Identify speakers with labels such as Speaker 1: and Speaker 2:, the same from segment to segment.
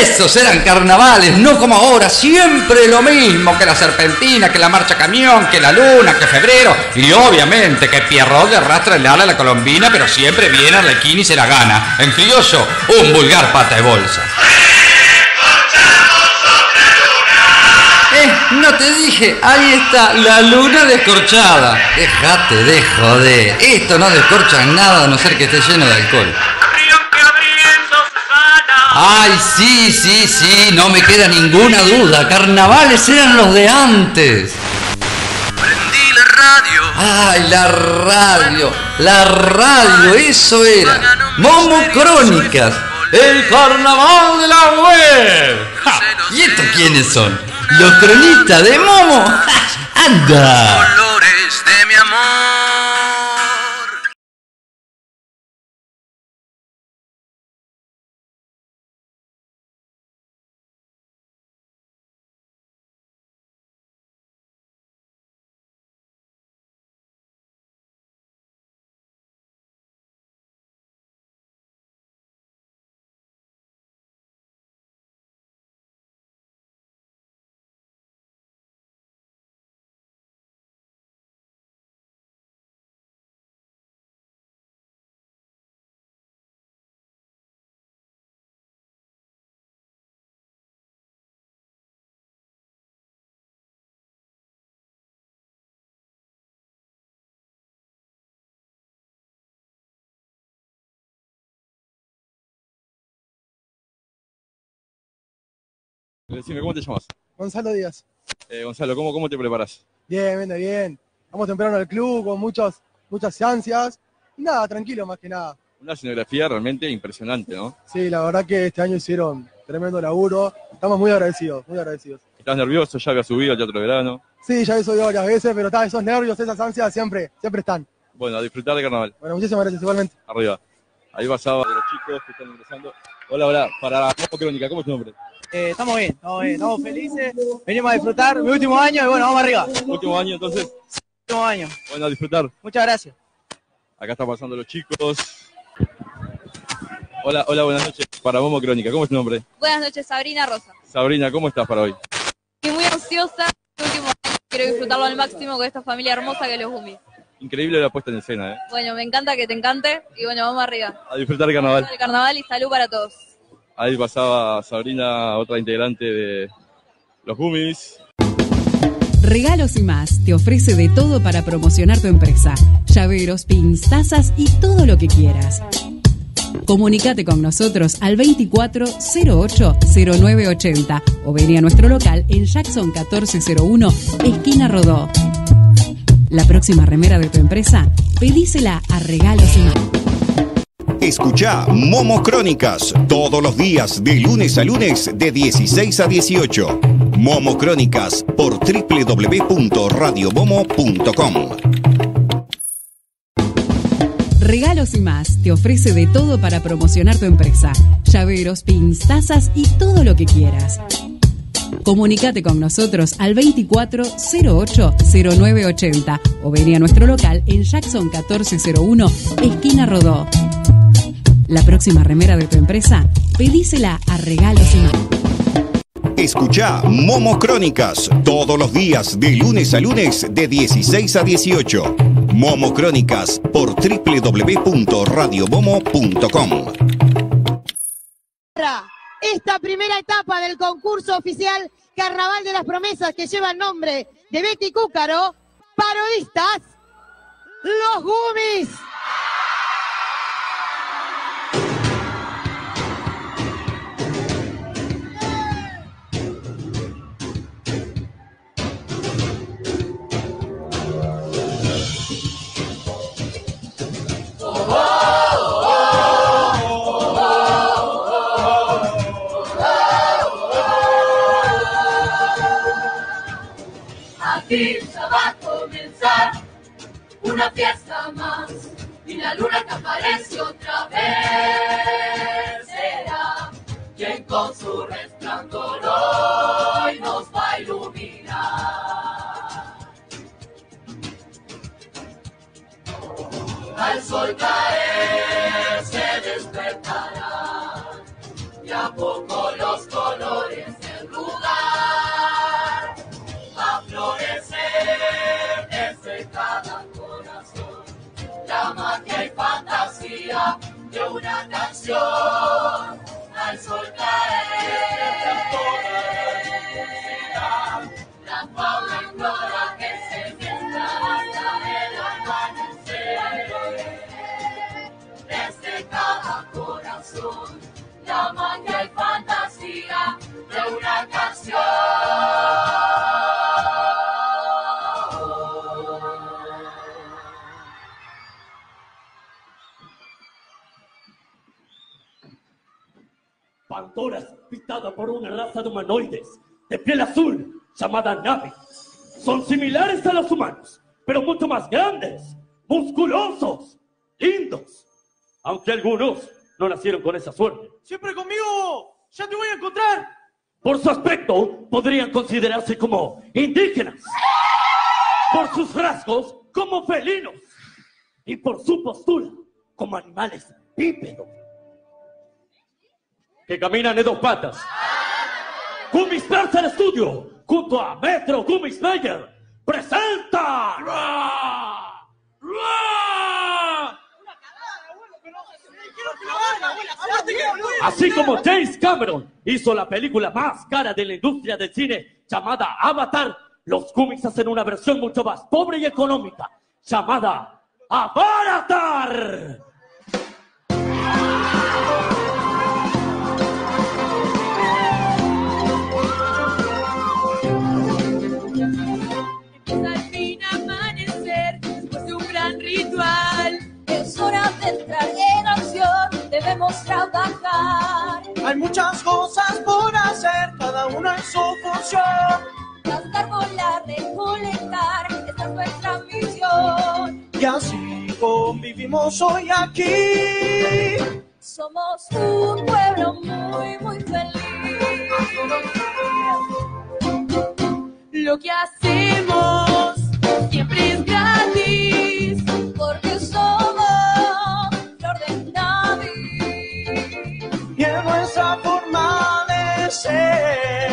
Speaker 1: Esos eran carnavales, no como ahora, siempre lo mismo, que la serpentina, que la marcha camión, que la luna, que febrero, y obviamente que Pierrot le arrastra el ala a la colombina, pero siempre viene Arlequín y se la gana. En criollo, un vulgar pata de bolsa. Eh, no te dije, ahí está, la luna descorchada. Déjate de joder, esto no descorcha nada a no ser que esté lleno de alcohol. Ay, sí, sí, sí, no me queda ninguna duda. Carnavales eran los de antes.
Speaker 2: Prendí la radio.
Speaker 1: Ay, la radio, la radio, eso era. Momo Crónicas, el carnaval de la web. Ja, ¿Y estos quiénes son? Los cronistas de Momo. Anda.
Speaker 2: Colores de mi amor.
Speaker 3: Decime, ¿cómo te llamas?
Speaker 4: Gonzalo Díaz.
Speaker 3: Eh, Gonzalo, ¿cómo, ¿cómo te preparas?
Speaker 4: Bien, bien, bien. Vamos temprano al club con muchos, muchas ansias. Y nada, tranquilo más que nada.
Speaker 3: Una escenografía realmente impresionante, ¿no?
Speaker 4: Sí, la verdad que este año hicieron tremendo laburo. Estamos muy agradecidos, muy agradecidos.
Speaker 3: ¿Estás nervioso? ¿Ya habías subido al Teatro Verano?
Speaker 4: Sí, ya he subido varias veces, pero está, esos nervios, esas ansias siempre, siempre están.
Speaker 3: Bueno, a disfrutar de carnaval.
Speaker 4: Bueno, muchísimas gracias igualmente.
Speaker 3: Arriba. Ahí pasaba de los chicos que están ingresando. Hola, hola. Para Momo Crónica, ¿cómo es tu nombre?
Speaker 5: Eh, estamos bien, estamos bien, estamos felices. Venimos a disfrutar mi último año y bueno, vamos arriba.
Speaker 3: Último año, entonces.
Speaker 5: Último año.
Speaker 3: Bueno, a disfrutar.
Speaker 5: Muchas gracias.
Speaker 3: Acá están pasando los chicos. Hola, hola, buenas noches. Para Momo Crónica, ¿cómo es tu nombre?
Speaker 6: Buenas noches, Sabrina Rosa.
Speaker 3: Sabrina, ¿cómo estás para hoy?
Speaker 6: Estoy muy ansiosa. Este último año quiero disfrutarlo al máximo con esta familia hermosa que es los Gumis.
Speaker 3: Increíble la puesta en escena, ¿eh?
Speaker 6: Bueno, me encanta que te encante y bueno, vamos arriba.
Speaker 3: A disfrutar de carnaval.
Speaker 6: El carnaval y salud para todos.
Speaker 3: Ahí pasaba Sabrina, otra integrante de los Gummies.
Speaker 7: Regalos y más te ofrece de todo para promocionar tu empresa. Llaveros, pins, tazas y todo lo que quieras. Comunicate con nosotros al 2408 0980 o vení a nuestro local en Jackson 1401, esquina Rodó. La próxima remera de tu empresa, pedísela a Regalos y más.
Speaker 8: Escucha Momo Crónicas todos los días de lunes a lunes de 16 a 18. Momo Crónicas por www.radiomomo.com.
Speaker 7: Regalos y más te ofrece de todo para promocionar tu empresa. Llaveros, pins, tazas y todo lo que quieras. Comunicate con nosotros al 2408 0980 o vení a nuestro local en Jackson 1401, esquina Rodó. La próxima remera de tu empresa, pedísela a Regalos y más.
Speaker 8: Escucha Momo Crónicas todos los días de lunes a lunes de 16 a 18. Momo Crónicas por www.radiomomo.com.
Speaker 9: Esta primera etapa del concurso oficial Carnaval de las Promesas que lleva el nombre de Betty Cúcaro, parodistas, los Gumis.
Speaker 10: Una fiesta más y la luna que aparece otra vez será quien con su resplandor hoy nos va a iluminar. Al sol caer se despertará y a poco los magia canción al sol caer. La fauna y flora que se mezcla hasta el amanecer. Desde cada corazón, la magia fantasía de una canción.
Speaker 11: Pandora es habitada por una raza de humanoides de piel azul llamada Navi. Son similares a los humanos, pero mucho más grandes, musculosos, lindos. Aunque algunos no nacieron con esa suerte.
Speaker 5: Siempre conmigo, ya te voy a encontrar.
Speaker 11: Por su aspecto, podrían considerarse como indígenas. Por sus rasgos, como felinos. Y por su postura, como animales bípedos. Que caminan en dos patas. Stars al estudio, junto a Metro Gummy Slayer, presenta. Así como James Cameron hizo la película más cara de la industria del cine llamada Avatar, los cómics hacen una versión mucho más pobre y económica llamada Avaratar.
Speaker 10: Debemos trabajar.
Speaker 5: Hay muchas cosas por hacer, cada una en su función.
Speaker 10: Cantar, volar, recolectar, esta es nuestra misión.
Speaker 5: Y así convivimos hoy aquí.
Speaker 10: Somos un pueblo muy, muy feliz. Lo que hacemos de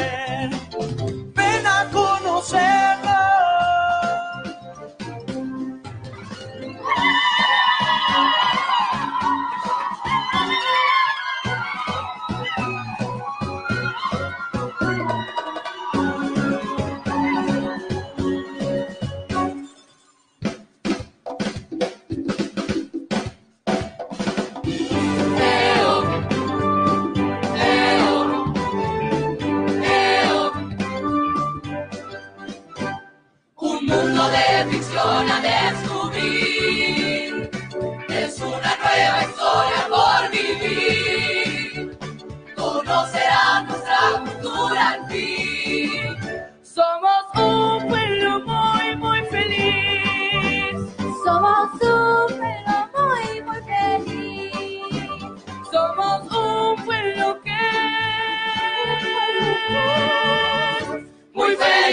Speaker 12: Che,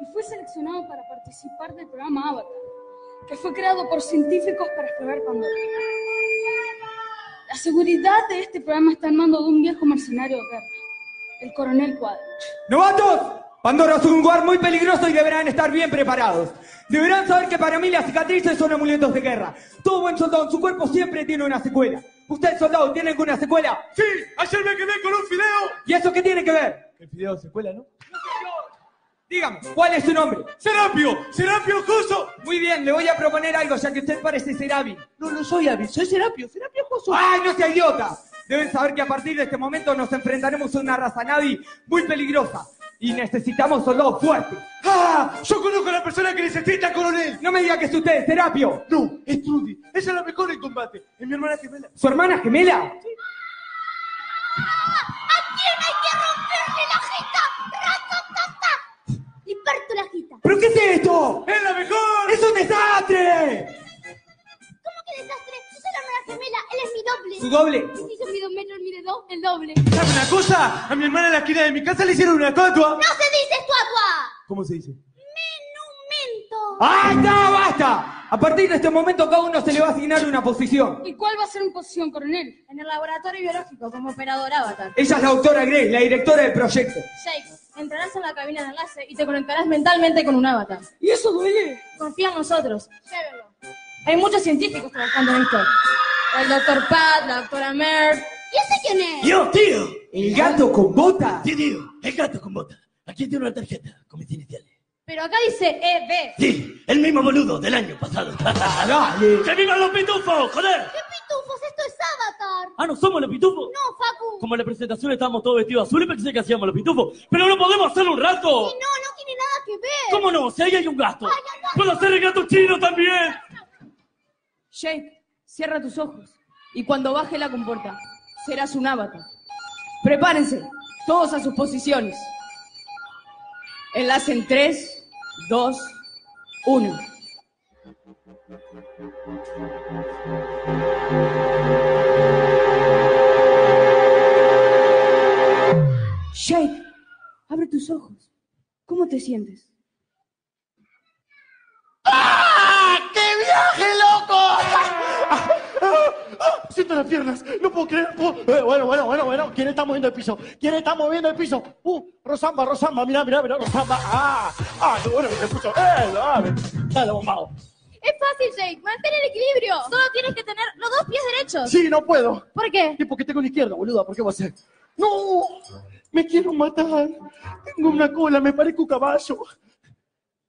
Speaker 12: y fue seleccionado para participar del programa Avatar, que fue creado por científicos para explorar Pandora. La seguridad de este programa está en mando de un viejo mercenario de guerra, el coronel Cuadro.
Speaker 13: ¡Novatos! Pandora es un lugar muy peligroso y deberán estar bien preparados. Deberán saber que para mí las cicatrices son amuletos de guerra. Todo buen soldado en su cuerpo siempre tiene una secuela. ¿Usted, soldado, tiene alguna secuela?
Speaker 5: Sí, ayer me quedé con un fideo.
Speaker 13: ¿Y eso qué tiene que ver?
Speaker 5: El fideo secuela, ¿no?
Speaker 13: Dígame, ¿cuál es su nombre?
Speaker 5: Serapio, Serapio Joso.
Speaker 13: Muy bien, le voy a proponer algo, ya que usted parece ser hábil.
Speaker 5: No, no soy hábil, soy Serapio, Serapio Joso.
Speaker 13: ¡Ay, no sea idiota! Deben saber que a partir de este momento nos enfrentaremos a una raza Navi muy peligrosa. Y necesitamos soldados fuertes.
Speaker 5: ¡Ah! Yo conozco a la persona que necesita, coronel.
Speaker 13: No me diga que es usted, Serapio.
Speaker 5: No, es Trudy. Ella es la mejor en combate. Es mi hermana gemela.
Speaker 13: ¿Su hermana gemela?
Speaker 10: ¿A quién hay que romperle la jeta? ¡Ratatata! Le parto la jeta.
Speaker 13: ¿Pero qué es esto?
Speaker 5: ¡Es la mejor!
Speaker 13: ¡Es un desastre!
Speaker 10: Gemela, él es mi doble.
Speaker 13: ¿Su doble?
Speaker 10: Si yo mido un metro, él mide dos, el doble.
Speaker 5: ¿Sabe una cosa? A mi hermana en la esquina de mi casa le hicieron una estatua.
Speaker 10: ¡No se dice estatua!
Speaker 5: ¿Cómo se dice?
Speaker 10: ¡Menumento!
Speaker 13: ¡Ay, no, basta! A partir de este momento cada uno se le va a asignar una posición.
Speaker 12: ¿Y cuál va a ser mi posición, coronel?
Speaker 14: En el laboratorio biológico, como operador avatar.
Speaker 13: Ella es la doctora Grace, la directora del proyecto.
Speaker 14: Jake, entrarás en la cabina de enlace y te conectarás mentalmente con un avatar.
Speaker 12: ¿Y eso duele?
Speaker 14: Confía en nosotros. Llévenlo. Hay muchos científicos trabajando en esto. El doctor Pat, la doctora Mer.
Speaker 12: ¿Y ese quién es?
Speaker 11: Yo, tío.
Speaker 13: ¿El gato con bota?
Speaker 11: Sí, tío. El gato con bota. Aquí tiene una tarjeta con mis iniciales.
Speaker 14: Pero acá dice E EB.
Speaker 11: Sí, el mismo boludo del año pasado. ¡Dale! ¡Que vivan los pitufos, joder!
Speaker 12: ¿Qué pitufos? Esto es Avatar.
Speaker 11: Ah, ¿no somos los pitufos?
Speaker 12: No, Facu.
Speaker 11: Como en la presentación estábamos todos vestidos azules, pensé que hacíamos los pitufos. ¡Pero no podemos hacerlo un rato!
Speaker 12: Y no, no tiene nada que ver.
Speaker 11: ¿Cómo no? Si ahí hay un gato. ¡Puedo hacer el gato chino también!
Speaker 15: Jake, cierra tus ojos y cuando baje la compuerta, serás un avatar. Prepárense, todos a sus posiciones. Enlace en 3, 2, 1. Jake, abre tus ojos. ¿Cómo te sientes?
Speaker 16: ¡Ah! ¡Qué viaje, loco! Siento las piernas, no puedo creer. Eh, Bueno, bueno, bueno, bueno. ¿Quién está moviendo el piso? ¿Quién está moviendo el piso? Uh, Rosamba, Rosamba, mira, mira, mira, Rosamba. Ah, ah, qué bueno que se puso. Eh, dale, dale, bombado.
Speaker 14: Es fácil, Jake. Mantén el equilibrio. Solo tienes que tener los dos pies derechos.
Speaker 16: Sí, no puedo.
Speaker 14: ¿Por qué?
Speaker 16: Porque tengo la izquierda, boluda. ¿Por qué va a ser? No, me quiero matar. Tengo una cola, me parezco un caballo.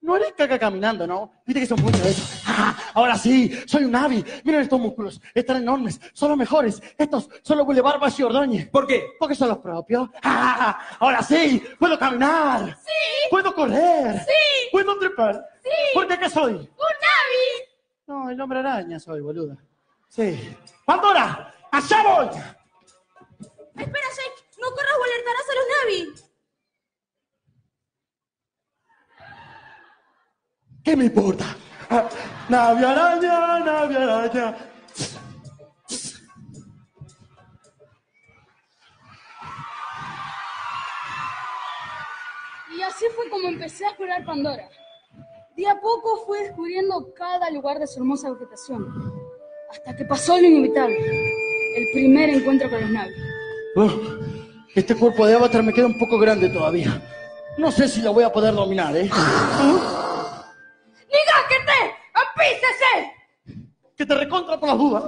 Speaker 16: No haré caca caminando, ¿no? Viste que son muchos de esos. Ah, ahora sí, soy un Navi. Miren estos músculos, están enormes, son los mejores. Estos son los Boulevard Valle Ordóñez.
Speaker 13: ¿Por qué?
Speaker 16: Porque son los propios. Ah, ahora sí, puedo caminar.
Speaker 14: Sí.
Speaker 16: Puedo correr.
Speaker 14: Sí.
Speaker 16: Puedo trepar.
Speaker 14: Sí.
Speaker 16: ¿Por qué qué soy?
Speaker 14: ¡Un Navi!
Speaker 16: No, el hombre araña soy, boluda. Sí. ¡Pandora! ¡Allá voy!
Speaker 14: Espera, Jake. No corras o alertarás a los Navi.
Speaker 16: ¿Qué me importa? Ah, Nave araña, nave araña.
Speaker 12: Y así fue como empecé a explorar Pandora. De a poco fui descubriendo cada lugar de su hermosa vegetación. Hasta que pasó lo inevitable. El primer encuentro con los naves.
Speaker 16: Oh, este cuerpo de avatar me queda un poco grande todavía. No sé si lo voy a poder dominar, ¿eh?
Speaker 14: ¡Nigáquete!
Speaker 16: Que te recontra por las dudas.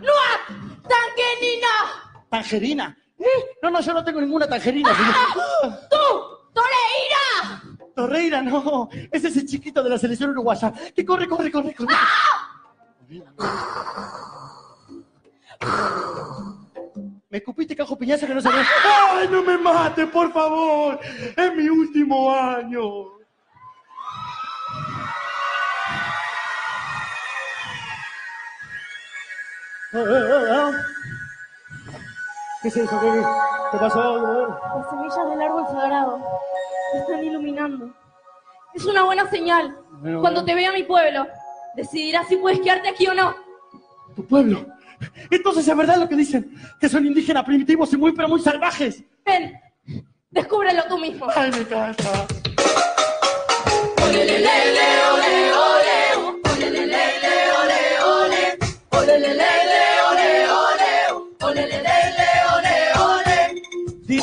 Speaker 14: ¡No! ¡Tangenina!
Speaker 16: ¿Tangerina? ¿Eh? No, no, yo no tengo ninguna tangerina.
Speaker 14: ¡Ah! ¡Tú! ¡Toreira!
Speaker 16: Torreira, no. Ese es el chiquito de la selección uruguaya. Que corre, corre, corre, corre. Me escupiste cajo piñaza que no sabía. ¡Ay, no me mate, por favor! Es mi último año. ¿Qué es eso? ¿Qué, qué pasó?
Speaker 14: Las semillas del árbol sagrado me están iluminando. Es una buena señal.
Speaker 16: Bueno,
Speaker 14: Cuando
Speaker 16: bueno.
Speaker 14: te vea mi pueblo, decidirás si puedes quedarte aquí o no.
Speaker 16: Tu pueblo. Entonces es verdad lo que dicen, que son indígenas primitivos y muy, pero muy salvajes.
Speaker 14: Ven, descúbrelo tú mismo.
Speaker 16: Ay, me encanta.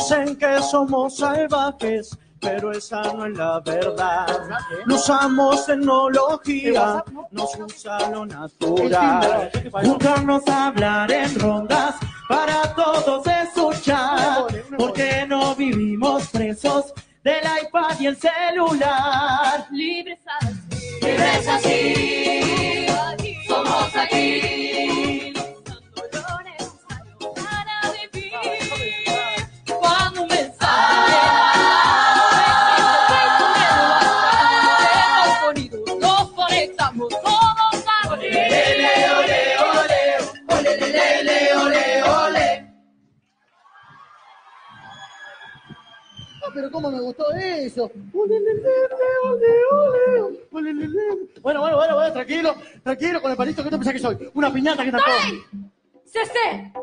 Speaker 17: Dicen que somos salvajes, pero esa no es la verdad. No usamos tecnología, nos usa lo natural. Juntarnos a hablar en rondas para todos escuchar, porque no vivimos presos del iPad y el celular.
Speaker 14: Libres así.
Speaker 10: Libres así, somos aquí.
Speaker 16: Cómo me gustó eso. Bueno, bueno, bueno, bueno, tranquilo, tranquilo con el palito que te pensás que soy. Una piñata que está.
Speaker 14: ¡Ay! ¡Cese!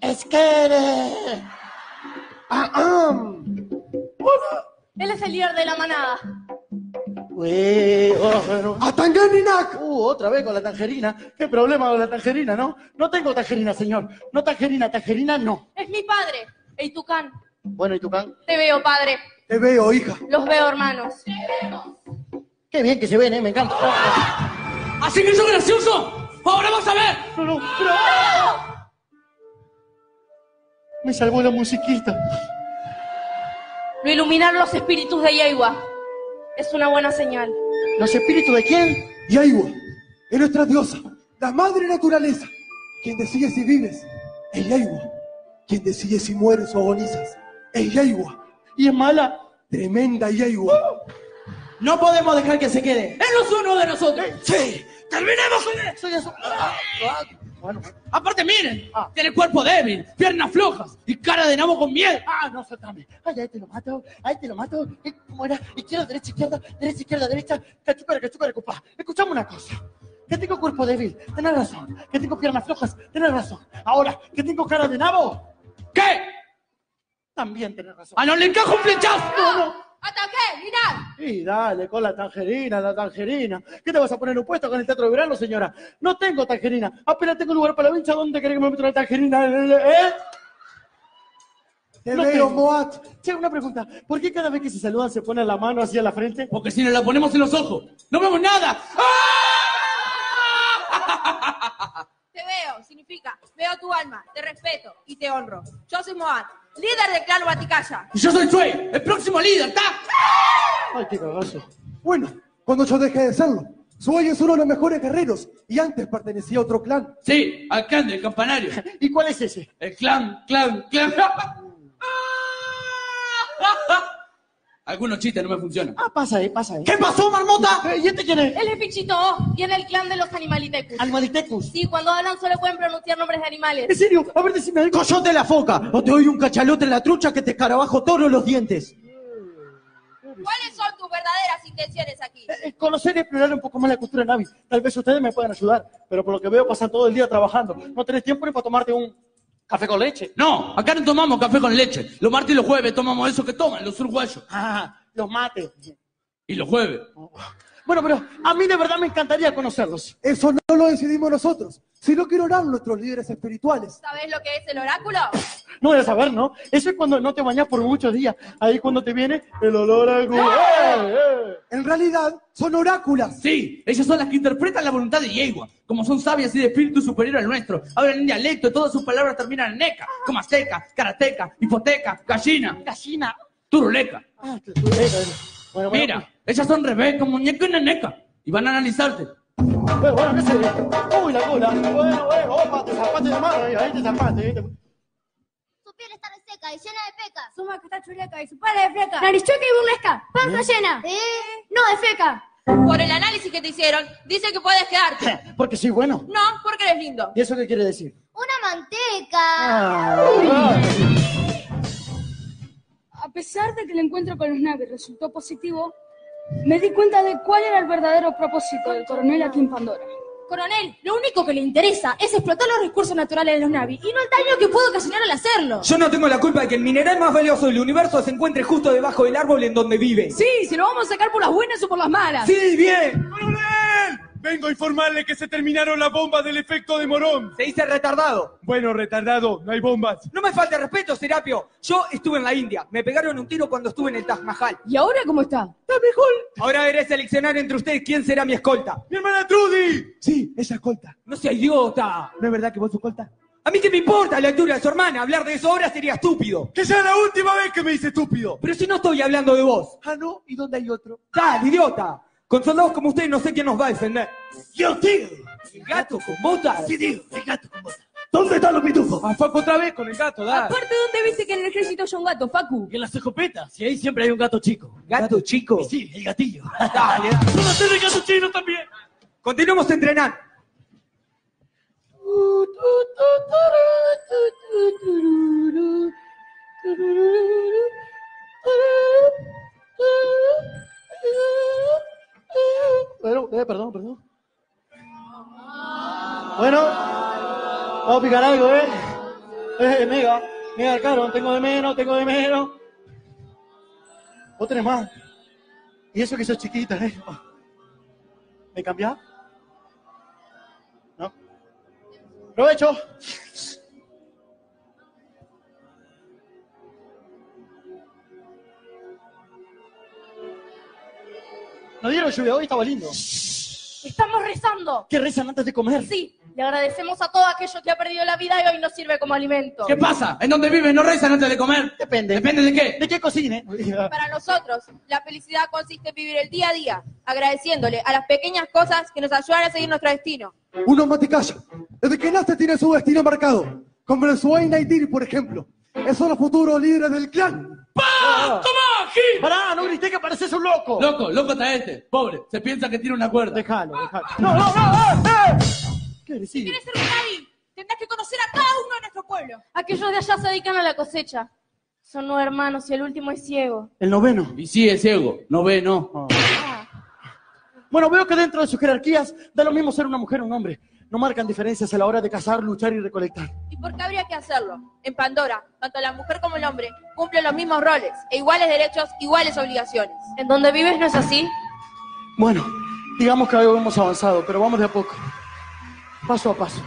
Speaker 16: Es que eres. Ah, ah.
Speaker 10: Él es el líder de la manada.
Speaker 16: Ué, oh.
Speaker 4: ¡A Tangerinac!
Speaker 16: Uh, otra vez con la tangerina. ¿Qué problema con la tangerina, no? No tengo tangerina, señor. No tangerina, tangerina no.
Speaker 10: Es mi padre, el Tucán.
Speaker 16: Bueno, ¿y tu can?
Speaker 10: Te veo, padre.
Speaker 4: Te veo, hija.
Speaker 10: Los veo, hermanos.
Speaker 16: Qué bien que se ven, ¿eh? Me encanta.
Speaker 5: ¿Así que soy gracioso? ¡Ahora vas a ver!
Speaker 16: No, no, pero... Me salvó la musiquita.
Speaker 10: Lo iluminaron los espíritus de Yegua. Es una buena señal.
Speaker 16: ¿Los espíritus de quién?
Speaker 4: Yaigua es nuestra diosa, la madre naturaleza. Quien decide si vives es Yaigua. Quien decide si mueres o agonizas es Yaigua.
Speaker 16: ¿Y es mala?
Speaker 4: Tremenda Yaigua.
Speaker 13: No podemos dejar que se quede.
Speaker 5: ¡Él no es uno de nosotros!
Speaker 13: Sí.
Speaker 5: ¡Terminemos con él!
Speaker 16: Soy eso. Ah, ah, bueno.
Speaker 5: Aparte, miren, tiene cuerpo débil, piernas flojas y cara de nabo con miel.
Speaker 16: Ah, no, soltame. Ay, ahí te lo mato, ahí te lo mato. ¿Cómo era? Izquierda, derecha, izquierda, derecha, izquierda, derecha. Cachucara, cachucara, cupá. Escuchame una cosa. Que tengo cuerpo débil, tenés razón. Que tengo piernas flojas, tenés razón. Ahora, que tengo cara de nabo,
Speaker 5: ¿Qué?
Speaker 16: también tenés razón.
Speaker 5: ¡A no le encajo un flechazo!
Speaker 16: No, no.
Speaker 10: ¡Ataqué! ¡Mirad!
Speaker 16: Y dale, con la tangerina, la tangerina. ¿Qué te vas a poner un puesto con el teatro de verano, señora? No tengo tangerina. Apenas tengo lugar para la vincha. ¿Dónde querés que me meta la tangerina? ¿Eh?
Speaker 4: Te
Speaker 16: No
Speaker 4: veo,
Speaker 16: tengo.
Speaker 4: Moat.
Speaker 16: Che, una pregunta. ¿Por qué cada vez que se saludan se pone la mano hacia la frente?
Speaker 5: Porque si nos la ponemos en los ojos, no vemos nada.
Speaker 6: Te veo, significa, veo tu alma, te respeto y te honro. Yo soy Moat, líder del clan Baticaya.
Speaker 5: Y yo soy Chue, el próximo líder, ¿está?
Speaker 16: Ay, qué cagazo.
Speaker 4: Bueno, cuando yo deje de serlo. Suey es uno de los mejores guerreros y antes pertenecía a otro clan.
Speaker 5: Sí, al clan del campanario.
Speaker 16: ¿Y cuál es ese?
Speaker 5: El clan, clan, clan. Algunos chistes no me funcionan.
Speaker 16: Ah, pasa ahí, pasa ahí.
Speaker 13: ¿Qué pasó, marmota?
Speaker 16: Eh, ¿Y este quién es?
Speaker 10: Él es Pichito O, viene del clan de los Animalitecus.
Speaker 16: Animalitecus.
Speaker 10: Sí, cuando hablan solo pueden pronunciar nombres de animales.
Speaker 16: ¿En serio? A ver, decime algo.
Speaker 13: Coyote la foca. O te doy un cachalote en la trucha que te escarabajo todos los dientes.
Speaker 6: ¿Cuáles son tus verdaderas intenciones aquí?
Speaker 16: Eh, conocer y explorar un poco más la cultura Navi. Tal vez ustedes me puedan ayudar, pero por lo que veo pasan todo el día trabajando. No tenés tiempo ni para tomarte un café con leche.
Speaker 5: No, acá no tomamos café con leche. Los martes y los jueves tomamos eso que toman los uruguayos.
Speaker 16: Ah, los mates.
Speaker 5: Y los jueves.
Speaker 16: Bueno, pero a mí de verdad me encantaría conocerlos.
Speaker 4: Eso no lo decidimos nosotros, sino que lo harán nuestros líderes espirituales.
Speaker 6: ¿Sabes lo que es el oráculo?
Speaker 16: No voy a saber, ¿no? Eso es cuando no te bañas por muchos días. Ahí cuando te viene el olor a... ¡Eh, eh!
Speaker 4: En realidad, son oráculas.
Speaker 5: Sí, ellas son las que interpretan la voluntad de Yegua. Como son sabias y de espíritu superior al nuestro, hablan en dialecto y todas sus palabras terminan en neca, como seca, karateca, hipoteca, gallina,
Speaker 16: Gallina.
Speaker 5: turuleca.
Speaker 16: Ah, eh, eh. Bueno, bueno,
Speaker 5: Mira, ellas son Rebeca, muñeca y neneca. Y van a analizarte.
Speaker 16: Bueno, bueno, ¿qué se Uy, la cola. Bueno, bueno, opa, te zapaste de mano. Ahí ahí te zapaste. ahí te-
Speaker 14: Su piel está reseca y llena de pecas.
Speaker 10: Su que está chuleca y su padre de fleca.
Speaker 12: Narichueca y burlesca. Panza llena. No, de feca.
Speaker 6: Por el análisis que te hicieron, dice que puedes quedarte.
Speaker 16: Porque sí, bueno.
Speaker 6: No, porque eres lindo.
Speaker 16: ¿Y eso qué quiere decir?
Speaker 14: Una manteca.
Speaker 16: Ah,
Speaker 12: A pesar de que el encuentro con los naves resultó positivo, me di cuenta de cuál era el verdadero propósito del coronel aquí en Pandora.
Speaker 10: Coronel, lo único que le interesa es explotar los recursos naturales de los Navi y no el daño que puede ocasionar al hacerlo.
Speaker 13: Yo no tengo la culpa de que el mineral más valioso del universo se encuentre justo debajo del árbol en donde vive.
Speaker 11: Sí, se lo vamos a sacar por las buenas o por las malas.
Speaker 13: Sí, bien.
Speaker 18: Vengo a informarle que se terminaron las bombas del efecto de Morón.
Speaker 13: Se dice retardado.
Speaker 18: Bueno, retardado, no hay bombas.
Speaker 13: No me falte respeto, Serapio. Yo estuve en la India. Me pegaron un tiro cuando estuve en el Taj Mahal.
Speaker 11: ¿Y ahora cómo está?
Speaker 13: Está mejor. Ahora veré seleccionar entre ustedes quién será mi escolta.
Speaker 18: ¡Mi hermana Trudy!
Speaker 4: Sí, esa escolta.
Speaker 13: No sea idiota.
Speaker 4: ¿No es verdad que vos sos escolta?
Speaker 13: A mí qué me importa la altura de su hermana. Hablar de eso ahora sería estúpido.
Speaker 18: Que sea la última vez que me dice estúpido.
Speaker 13: Pero si no estoy hablando de vos.
Speaker 4: Ah, no, ¿y dónde hay otro?
Speaker 13: Dale, idiota. Con soldados como ustedes no sé quién nos va a defender.
Speaker 18: Yo, tío.
Speaker 13: ¿El gato con botas?
Speaker 18: Sí, tío, el gato con botas. ¿Dónde están los pitufos?
Speaker 13: A Facu otra vez con el gato, dale.
Speaker 11: Aparte, ¿dónde viste que en el ejército hay un gato, Facu?
Speaker 18: Y en las escopetas, y ahí siempre hay un gato chico.
Speaker 13: ¿Gato chico?
Speaker 18: Y sí, el gatillo.
Speaker 13: Dale.
Speaker 18: ¡Solo hacer el gato chino también!
Speaker 13: Continuemos entrenando.
Speaker 16: Bueno, eh, perdón, perdón. Bueno, vamos a picar algo, ¿eh? Eh, mega, mega caro, tengo de menos, tengo de menos. Vos tenés más. Y eso que sos chiquita, ¿eh? ¿Me cambiás? ¿No? ¡Provecho! ¿No dieron lluvia hoy? Estaba lindo.
Speaker 10: Estamos rezando.
Speaker 16: ¿Qué rezan antes de comer?
Speaker 10: Sí, le agradecemos a todo aquello que ha perdido la vida y hoy nos sirve como alimento.
Speaker 5: ¿Qué pasa? ¿En dónde viven? ¿No rezan antes de comer?
Speaker 16: Depende.
Speaker 5: ¿Depende de qué?
Speaker 16: ¿De qué cocine?
Speaker 6: Para nosotros, la felicidad consiste en vivir el día a día, agradeciéndole a las pequeñas cosas que nos ayudan a seguir nuestro destino.
Speaker 4: Un hombre te calla. Desde que nace tiene su destino marcado. Como el Swain Naitir, por ejemplo. Esos son los futuros líderes del clan.
Speaker 5: ¡Pah! ¡Toma, Gil!
Speaker 16: Pará, no grité que pareces un loco.
Speaker 5: Loco, loco está este. Pobre, se piensa que tiene una cuerda.
Speaker 16: Déjalo, déjalo. No, no, no, eh, eh. ¿Qué agresivo?
Speaker 6: ¿Quieres ser un rey? Tendrás que conocer a cada uno de nuestro pueblo.
Speaker 10: Aquellos de allá se dedican a la cosecha. Son nueve hermanos y el último es ciego.
Speaker 16: El noveno.
Speaker 5: Y sí, es ciego. No ve, no.
Speaker 16: Bueno, veo que dentro de sus jerarquías da lo mismo ser una mujer o un hombre. No marcan diferencias a la hora de cazar, luchar y recolectar.
Speaker 6: ¿Y por qué habría que hacerlo? En Pandora, tanto la mujer como el hombre cumplen los mismos roles, e iguales derechos, iguales obligaciones.
Speaker 10: ¿En donde vives no es así?
Speaker 16: Bueno, digamos que algo hemos avanzado, pero vamos de a poco. Paso a paso.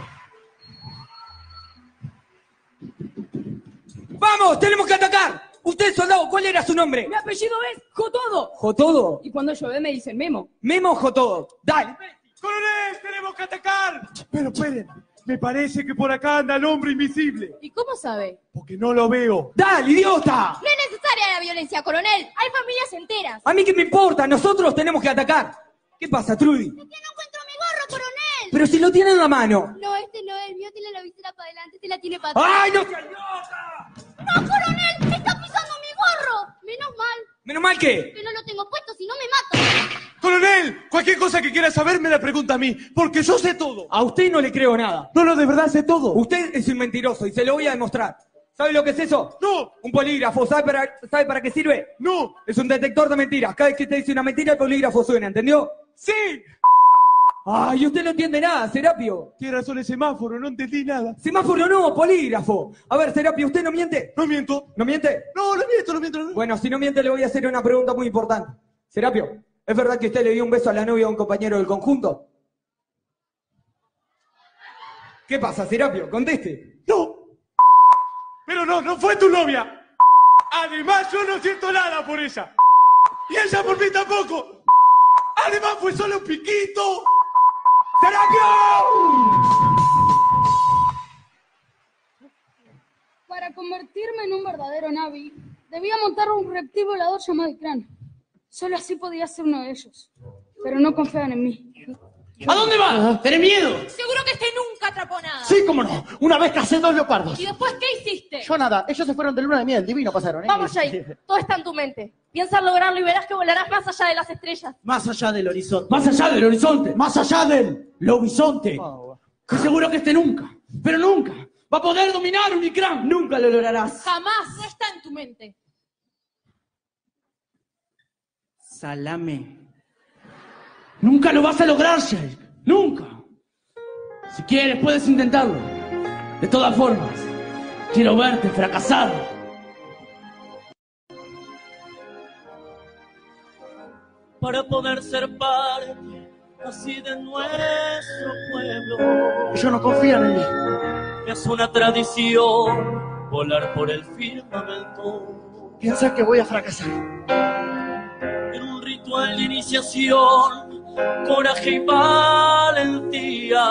Speaker 13: ¡Vamos! ¡Tenemos que atacar! Usted, soldado, ¿cuál era su nombre?
Speaker 19: Mi apellido es Jotodo.
Speaker 13: ¿Jotodo?
Speaker 19: Y cuando llueve me dicen Memo.
Speaker 13: Memo Jotodo. Dale.
Speaker 18: ¡Coronel, tenemos que atacar! Pero esperen, me parece que por acá anda el hombre invisible.
Speaker 10: ¿Y cómo sabe?
Speaker 18: Porque no lo veo.
Speaker 13: ¡Dale, idiota!
Speaker 14: No es necesaria la violencia, coronel. Hay familias enteras.
Speaker 13: A mí qué me importa, nosotros tenemos que atacar. ¿Qué pasa, Trudy?
Speaker 14: Es que no encuentro mi gorro, coronel.
Speaker 13: Pero si lo tiene en la mano.
Speaker 14: No, este no es. El mío tiene la visera para adelante, este la tiene para atrás.
Speaker 13: ¡Ay, no seas idiota!
Speaker 14: ¡No, coronel! ¡Está pisando mi gorro! Menos mal
Speaker 13: ¿Menos mal que?
Speaker 14: que no lo tengo puesto, si no me mato.
Speaker 18: Coronel, cualquier cosa que quiera saber me la pregunta a mí, porque yo sé todo.
Speaker 13: A usted no le creo nada.
Speaker 18: No, no, de verdad sé todo.
Speaker 13: Usted es un mentiroso y se lo voy a demostrar. ¿Sabe lo que es eso?
Speaker 18: No.
Speaker 13: Un polígrafo. ¿Sabe para, ¿Sabe para qué sirve?
Speaker 18: No.
Speaker 13: Es un detector de mentiras. Cada vez que usted dice una mentira, el polígrafo suena, ¿entendió?
Speaker 18: Sí.
Speaker 13: Ay, usted no entiende nada, Serapio.
Speaker 18: Tiene razón el semáforo, no entendí nada.
Speaker 13: Semáforo no, polígrafo. A ver, Serapio, ¿usted no miente?
Speaker 18: No miento.
Speaker 13: ¿No miente?
Speaker 18: No, no miento, no miento. no.
Speaker 13: Bueno, si no miente, le voy a hacer una pregunta muy importante. Serapio, ¿es verdad que usted le dio un beso a la novia de un compañero del conjunto? ¿Qué pasa, Serapio? Conteste.
Speaker 18: No. Pero no, no fue tu novia. Además, yo no siento nada por ella. Y ella por mí tampoco. Además, fue solo un piquito.
Speaker 12: Para convertirme en un verdadero Navi, debía montar un reptil volador llamado Ikran. Solo así podía ser uno de ellos. Pero no confían en mí.
Speaker 5: ¿A dónde va? ¿Tenés miedo?
Speaker 6: Seguro que este nunca atrapó nada.
Speaker 16: Sí, cómo no. Una vez cacé dos leopardos.
Speaker 6: ¿Y después qué hiciste?
Speaker 16: Yo nada, ellos se fueron de luna de miel, divino pasaron, ¿eh?
Speaker 10: Vamos, Jay. Todo está en tu mente. Piensa en lograrlo y verás que volarás más allá de las estrellas.
Speaker 11: Más allá del horizonte.
Speaker 5: Más allá del horizonte.
Speaker 11: Más allá del horizonte.
Speaker 5: Estoy seguro que este nunca, pero nunca, va a poder dominar un Ikram.
Speaker 11: Nunca lo lograrás.
Speaker 6: Jamás. No está en tu mente.
Speaker 11: Salame.
Speaker 5: Nunca lo vas a lograr, Sheikh. Nunca. Si quieres, puedes intentarlo. De todas formas, quiero verte fracasar.
Speaker 11: Para poder ser parte así de nuestro pueblo.
Speaker 16: Ellos no confían en mí.
Speaker 11: Es una tradición volar por el firmamento.
Speaker 16: Piensan que voy a fracasar.
Speaker 11: En un ritual de iniciación, coraje y valentía.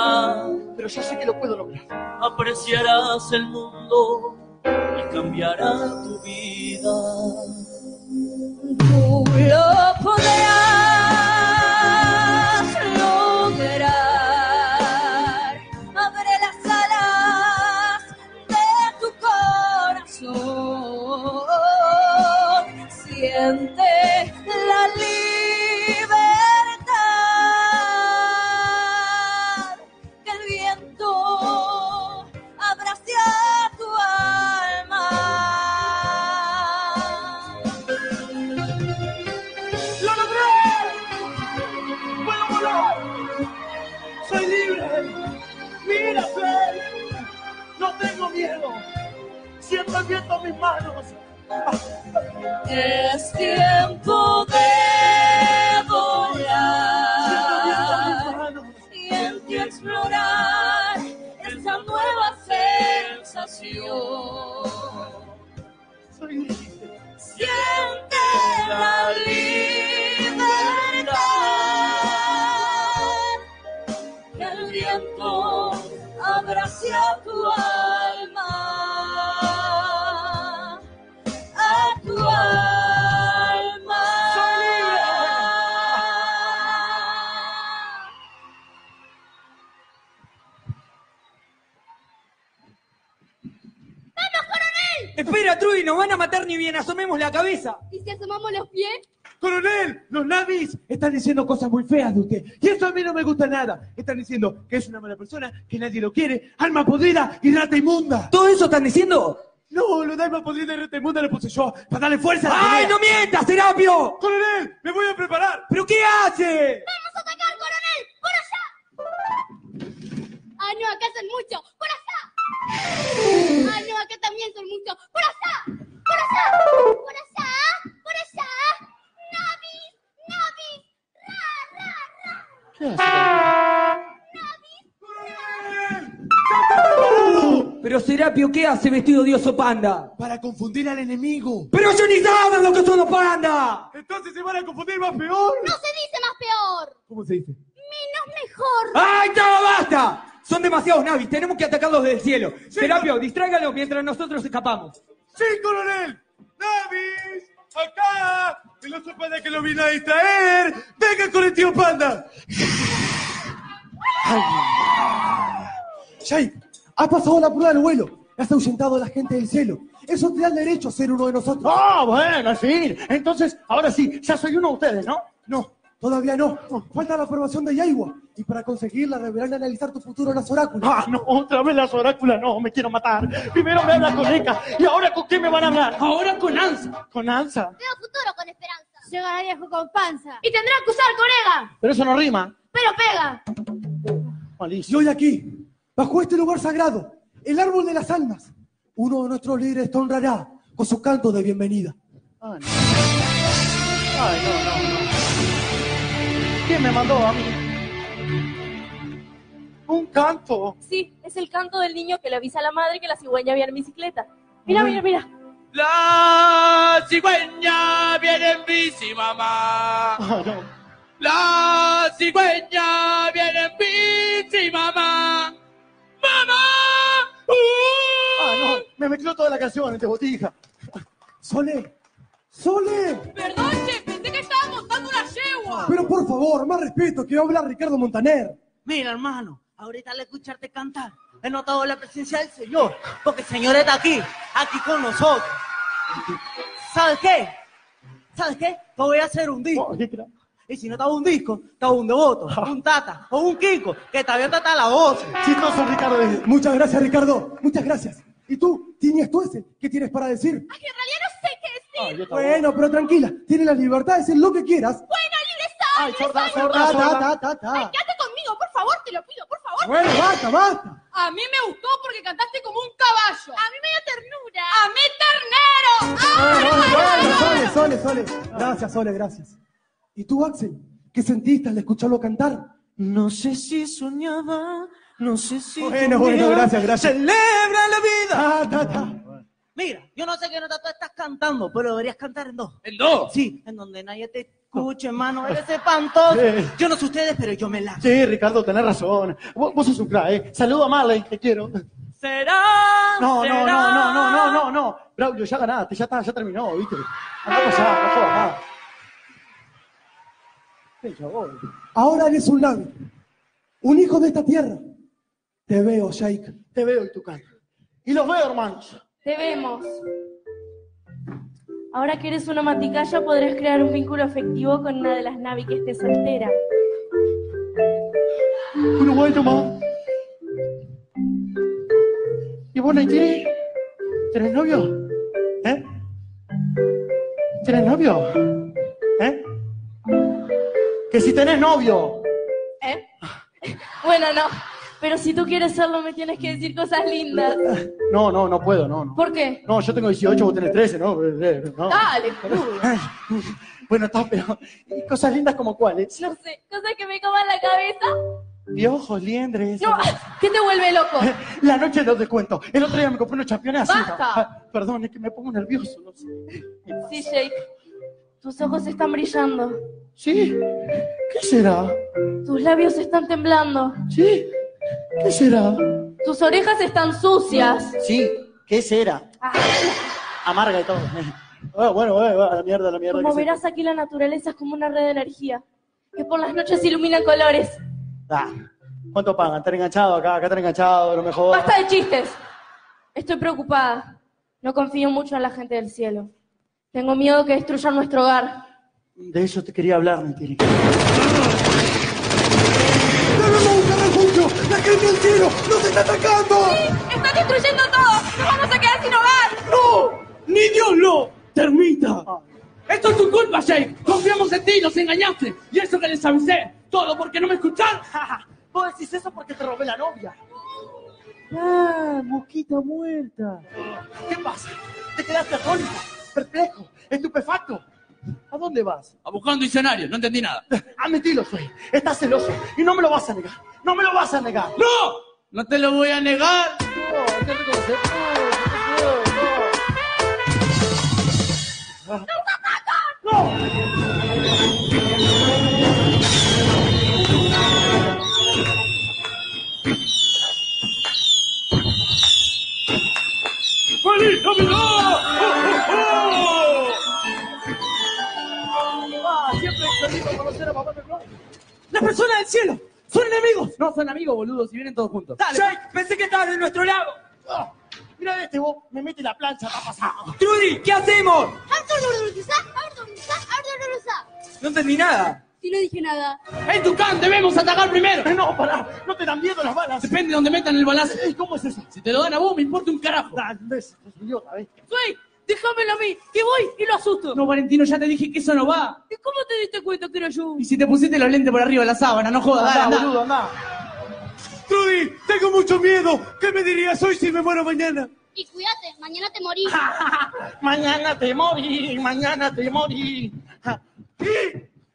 Speaker 16: Pero yo sé que lo puedo lograr.
Speaker 11: Apreciarás el mundo y cambiará tu vida.
Speaker 10: Tú lo podrás
Speaker 18: manos!
Speaker 10: Es tiempo de
Speaker 13: nos van a matar ni bien asomemos la cabeza.
Speaker 14: ¿Y si asomamos los pies?
Speaker 18: ¡Coronel! Los navis están diciendo cosas muy feas de usted. Y eso a mí no me gusta nada. Están diciendo que es una mala persona, que nadie lo quiere, alma podrida y rata inmunda.
Speaker 13: ¿Todo eso están diciendo?
Speaker 18: No, lo de alma podrida y rata inmunda lo puse yo para darle fuerza a la
Speaker 13: ¡Ay, no mientas, Serapio!
Speaker 18: ¡Coronel! ¡Me voy a preparar!
Speaker 13: ¿Pero qué hace?
Speaker 14: ¡Vamos a atacar, coronel! ¡Por allá! Ah, no, acá son muchos. ¡Por allá! Ah, no, acá también son muchos. ¡Por allá! ¡Por allá! ¡Por allá! ¡Por allá! ¡Navis! ¡Navis! ¡Ra, ra, ra!
Speaker 13: Pero Serapio, ¿qué hace vestido de oso panda?
Speaker 18: Para confundir al enemigo.
Speaker 13: ¡Pero yo ni saben lo que son los panda!
Speaker 18: Entonces se van a confundir más peor.
Speaker 14: ¡No se dice más peor!
Speaker 18: ¿Cómo se dice?
Speaker 14: ¡Menos mejor!
Speaker 13: ¡Ay, no, basta! Son demasiados navis, tenemos que atacarlos desde el cielo. Serapio, distráigalos mientras nosotros escapamos.
Speaker 18: ¡Sí, coronel! ¡Navis! ¡Acá! ¡El oso panda que lo vino a distraer! ¡Venga con el tío panda!
Speaker 4: Jake, has pasado la prueba del vuelo. Has ahuyentado a la gente del cielo. Eso te da el derecho a ser uno de nosotros.
Speaker 16: Ah, bueno, al fin. Entonces, ahora sí, ya soy uno de ustedes, ¿no?
Speaker 4: No, todavía no. Falta la aprobación de Yaigua. Y para conseguirla deberán analizar tu futuro en las oráculos.
Speaker 16: Ah, no, otra vez las oráculas, no, me quiero matar. Primero me habla con Eka, y ahora con quién me van a hablar.
Speaker 13: Ahora con Ansa.
Speaker 16: Con Ansa.
Speaker 14: Veo futuro con esperanza. Llegará viejo con panza.
Speaker 15: Y tendrá que usar corega,
Speaker 16: Pero eso no rima.
Speaker 14: Pero pega.
Speaker 4: Y hoy aquí, bajo este lugar sagrado, el árbol de las almas, uno de nuestros líderes te honrará con su canto de bienvenida.
Speaker 16: Ay, no. Ay, no, no, no. ¿Quién me mandó a mí? Un canto.
Speaker 6: Sí, es el canto del niño que le avisa a la madre que la cigüeña viene en bicicleta. Mira, mira, mira.
Speaker 11: La cigüeña viene en bici, mamá.
Speaker 16: Ah, no.
Speaker 11: La cigüeña viene en bici, mamá. ¡Mamá!
Speaker 16: Ah, no, me mezcló toda la canción entre botija.
Speaker 4: Sole, Sole.
Speaker 6: Perdón, che,
Speaker 4: Pero por favor, más respeto, que habla Ricardo Montaner.
Speaker 17: Mira, hermano, ahorita al escucharte cantar, he notado la presencia del Señor, porque el Señor está aquí, aquí con nosotros. ¿Sabes qué? ¿Sabes qué? Te voy a hacer un disco. Y si no te hago un disco, te hago un devoto, un tata o un Kiko, que también te da la voz.
Speaker 4: Chistoso, Ricardo. Muchas gracias, Ricardo. Muchas gracias. ¿Y tú, Tini Stuessel, qué tienes para decir?
Speaker 14: Ay, en realidad no sé qué decir.
Speaker 4: Bueno, pero tranquila, tienes la libertad de decir lo que quieras.
Speaker 14: Bueno,
Speaker 4: Ay, sorda, sorda, sorda. Ta, ta,
Speaker 14: quédate conmigo, por favor, te lo pido, por favor.
Speaker 4: Bueno, basta, basta.
Speaker 6: A mí me gustó porque cantaste como un caballo.
Speaker 14: A mí me dio ternura.
Speaker 6: ¡A mí ternero!
Speaker 4: Bueno,
Speaker 6: ¡Ay,
Speaker 4: bueno, bueno, Sole, Sole, Sole. Gracias, Sole, gracias. ¿Y tú, Axel? ¿Qué sentiste al escucharlo cantar?
Speaker 17: No sé si soñaba, no sé si.
Speaker 4: Bueno, bueno, gracias, gracias.
Speaker 17: Celebra la vida.
Speaker 4: Ta, ta, ta.
Speaker 17: Mira, yo no sé qué nota tú estás cantando, pero deberías cantar en dos.
Speaker 11: ¿En dos?
Speaker 17: Sí, en donde nadie te escuche, hermano. Eres espantoso.
Speaker 16: Sí.
Speaker 17: Yo no sé ustedes, pero yo me la.
Speaker 16: Sí, Ricardo, tenés razón. Vos, vos sos un crack, ¿eh? Saludo a Marley, te quiero.
Speaker 17: Será.
Speaker 16: No, no,
Speaker 17: será.
Speaker 16: no, no, no, no, no, no. Braulio, ya ganaste, ya está, ya terminó, ¿viste? Andá para allá, no jodas más.
Speaker 4: Ahora eres un nave, un hijo de esta tierra. Te veo, Jake.
Speaker 16: Te veo y tu canto. Y los veo, hermanos.
Speaker 6: Te vemos. Ahora que eres una maticaya podrás crear un vínculo afectivo con una de las navi que esté soltera.
Speaker 16: ¿Y vos, Naitiri? ¿Tenés novio? ¿Eh? ¿Tenés novio? ¿Eh? Que si tenés novio.
Speaker 6: ¿Eh? Bueno, no.
Speaker 10: Pero si tú quieres serlo, me tienes que decir cosas lindas.
Speaker 16: No, no, no puedo, no, no.
Speaker 10: ¿Por qué?
Speaker 16: No, yo tengo 18, vos tenés 13, ¿no? Eh, no.
Speaker 10: Dale,
Speaker 16: Bueno, está, pero. ¿y Cosas lindas como cuáles.
Speaker 10: No sé, cosas que me coman la cabeza.
Speaker 16: Piojos, liendres.
Speaker 10: No, ¿qué te vuelve loco?
Speaker 16: La noche de los descuentos. El otro día me compré unos championes así. Ah, Perdón, es que me pongo nervioso. No sé.
Speaker 10: Sí, Jake. Tus ojos están brillando.
Speaker 16: ¿Sí? ¿Qué será?
Speaker 10: Tus labios están temblando.
Speaker 16: ¿Sí? ¿Qué será?
Speaker 10: Tus orejas están sucias.
Speaker 16: Sí, ¿qué será? Amarga y todo. Ah, bueno, bueno, a la mierda, a la mierda.
Speaker 10: Como verás, aquí la naturaleza es como una red de energía que por las noches ilumina colores.
Speaker 16: Ah, ¿Cuánto pagan? ¿Están enganchados acá? Acá están enganchados, no me jodas.
Speaker 10: Basta de chistes. Estoy preocupada. No confío mucho en la gente del cielo. Tengo miedo que destruyan nuestro hogar.
Speaker 16: De eso te quería hablar, mentira.
Speaker 4: Gente del cielo nos está atacando!
Speaker 6: ¡Están destruyendo todo! ¡Nos vamos a quedar sin hogar!
Speaker 5: ¡No! ¡Ni Dios lo permita! Esto es tu culpa, Jake. Confiamos en ti y nos engañaste. Y eso que les avisé. Todo porque no me escucharon.
Speaker 16: Vos decís eso porque te robé la novia. Ah, mosquita muerta. ¿Qué pasa? ¿Te quedaste atónito, perplejo, estupefacto? ¿A dónde vas?
Speaker 5: A buscar un diccionario. No entendí nada.
Speaker 16: Ah, mentira, soy. Estás celoso y no me lo vas a negar. No me lo vas a negar.
Speaker 5: ¡No! No te lo voy a negar.
Speaker 16: No, hay que reconocer. No, no, no, no.
Speaker 5: ¡Feliz Navidad!
Speaker 16: Ah, siempre he querido conocer a papá Noel.
Speaker 5: ¡Las personas del cielo! ¡Son enemigos! No, son amigos, boludos, y vienen todos juntos.
Speaker 16: Dale. Jake, pensé que estabas de nuestro lado. Ah, mira este vos, me mete la plancha, está pasado.
Speaker 5: ¡Trudy, qué hacemos! No entendí nada.
Speaker 14: Si no dije nada.
Speaker 5: ¡En Tucán debemos atacar primero!
Speaker 16: No, pará, no te dan miedo las balas.
Speaker 5: Depende de donde metan el balazo.
Speaker 16: ¿Cómo es eso?
Speaker 5: Si te lo dan a vos, me importa un carajo.
Speaker 16: Es idiota, ¿ves?
Speaker 10: ¡Soy! Déjamelo a mí, que voy y lo asusto.
Speaker 5: No, Valentino, ya te dije que eso no va.
Speaker 10: ¿Y cómo te diste cuenta que era yo?
Speaker 5: Y si te pusiste los lentes por arriba de la sábana, no jodas,
Speaker 16: Andá,
Speaker 5: andá.
Speaker 16: boludo, andá.
Speaker 18: Trudy, tengo mucho miedo. ¿Qué me dirías hoy si me muero mañana?
Speaker 14: Y cuídate, mañana te morís.
Speaker 16: Mañana te morí, mañana te morí.
Speaker 18: ¿Y?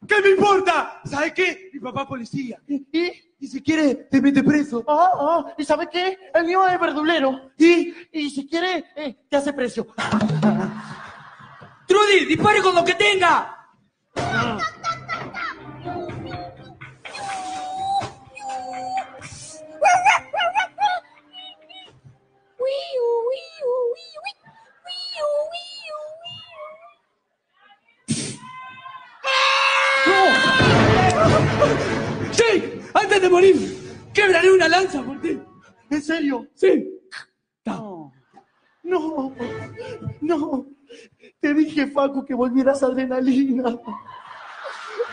Speaker 18: ¿Qué me importa? ¿Sabes qué? Mi papá es policía.
Speaker 16: ¿Y?
Speaker 18: Y si quiere, te mete preso.
Speaker 16: Ah, ah, ¿y sabes qué? El mío es verdulero. ¿Y? Y si quiere, eh, te hace precio.
Speaker 5: ¡Trudy, dispare con lo que tenga! Morir! ¡Quebraré una lanza por ti!
Speaker 16: ¿En serio?
Speaker 5: Sí.
Speaker 16: No. No. No. Te dije, Facu, que volvieras adrenalina.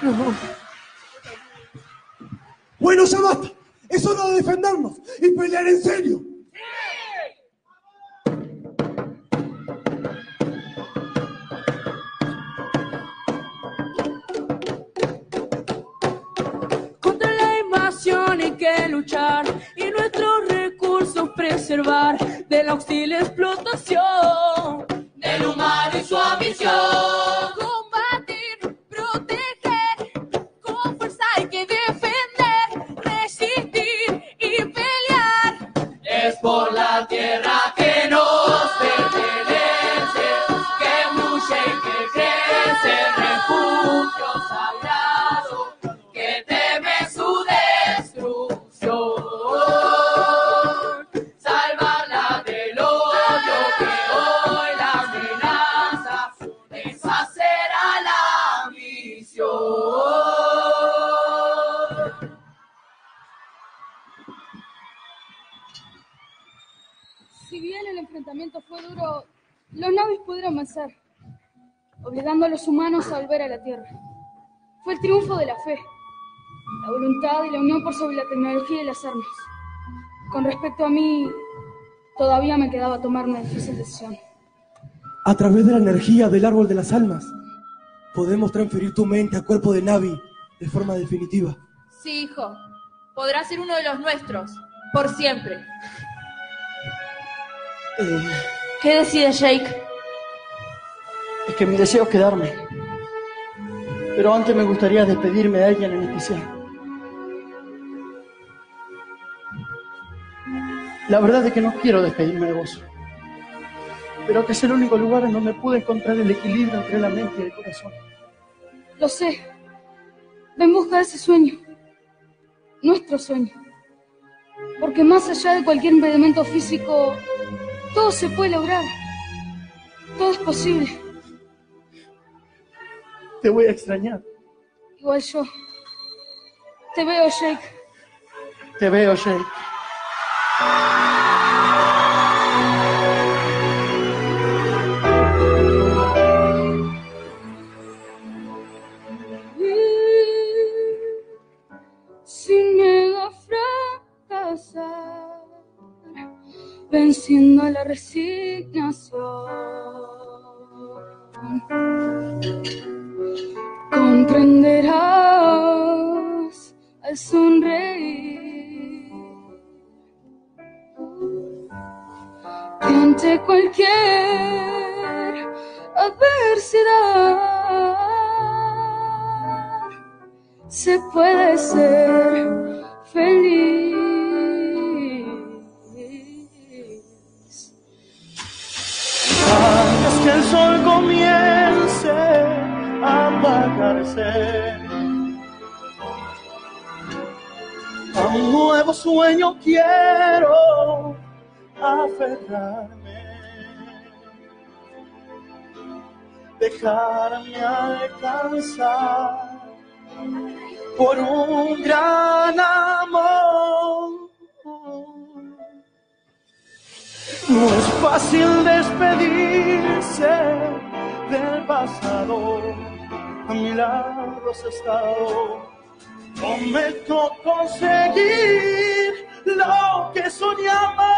Speaker 16: No.
Speaker 4: Bueno, ya basta. Es hora de defendernos y pelear en serio.
Speaker 10: Que luchar y nuestros recursos preservar de la hostil explotación del humano y su ambición.
Speaker 12: Si bien el enfrentamiento fue duro, los navis pudieron vencer, obligando a los humanos a volver a la Tierra. Fue el triunfo de la fe, la voluntad y la unión por sobre la tecnología y las armas. Con respecto a mí, todavía me quedaba tomar una difícil decisión.
Speaker 4: A través de la energía del árbol de las almas, podemos transferir tu mente al cuerpo de Navi de forma definitiva.
Speaker 6: Sí, hijo. Podrás ser uno de los nuestros. Por siempre.
Speaker 20: Eh,
Speaker 12: ¿Qué decide Jake?
Speaker 20: es que mi deseo es quedarme. Pero antes me gustaría despedirme de alguien en especial. La verdad es que no quiero despedirme de vos. Pero que es el único lugar en donde pude encontrar el equilibrio entre la mente y el corazón.
Speaker 12: Lo sé. En busca de ese sueño. Nuestro sueño. Porque más allá de cualquier impedimento físico, todo se puede lograr. Todo es posible.
Speaker 20: Te voy a extrañar.
Speaker 12: Igual yo. Te veo, Jake.
Speaker 20: Te veo, Jake.
Speaker 12: Venciendo la resignación. Comprenderás al sonreír ante cualquier adversidad se puede ser feliz.
Speaker 16: Sol comience a apagarse, a un nuevo sueño quiero aferrarme, dejarme alcanzar por un gran amor. No es fácil despedirse del pasado, a mi lado has estado. Prometo conseguir lo que soñamos.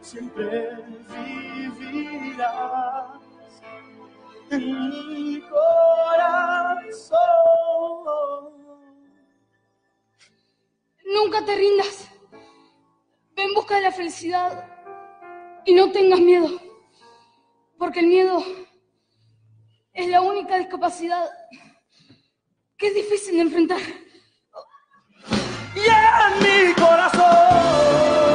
Speaker 16: Siempre vivirás en mi corazón.
Speaker 12: Nunca te rindas. Ve en busca de la felicidad y no tengas miedo. Porque el miedo es la única discapacidad que es difícil de enfrentar.
Speaker 16: Y mi corazón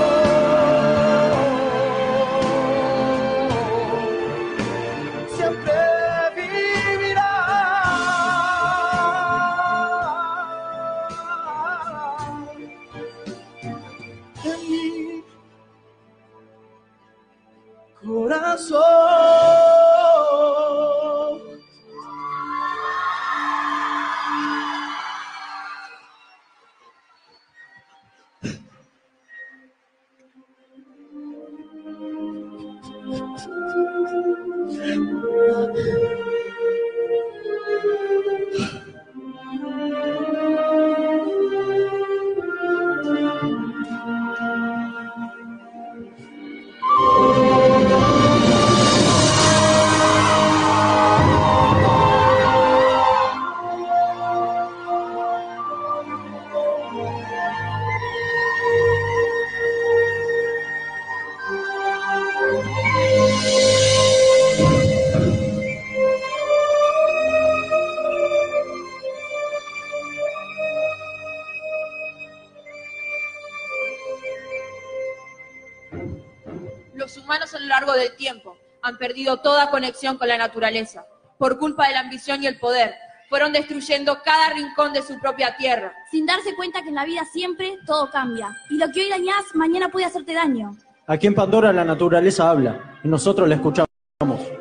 Speaker 6: perdido toda conexión con la naturaleza. Por culpa de la ambición y el poder, fueron destruyendo cada rincón de su propia tierra.
Speaker 10: Sin darse cuenta que en la vida siempre todo cambia. Y lo que hoy dañás, mañana puede hacerte daño.
Speaker 16: Aquí en Pandora la naturaleza habla y nosotros la escuchamos.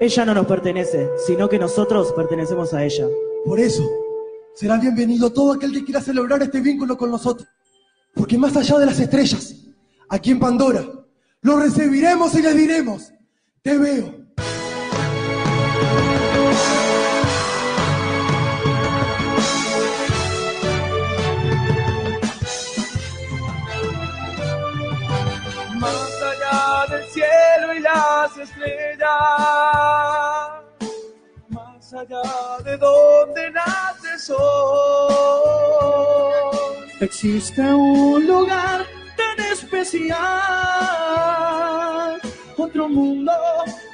Speaker 17: Ella no nos pertenece, sino que nosotros pertenecemos a ella.
Speaker 4: Por eso, será bienvenido todo aquel que quiera celebrar este vínculo con nosotros. Porque más allá de las estrellas, aquí en Pandora, lo recibiremos y le diremos, te veo.
Speaker 16: Sol,
Speaker 17: existe un lugar tan especial, otro mundo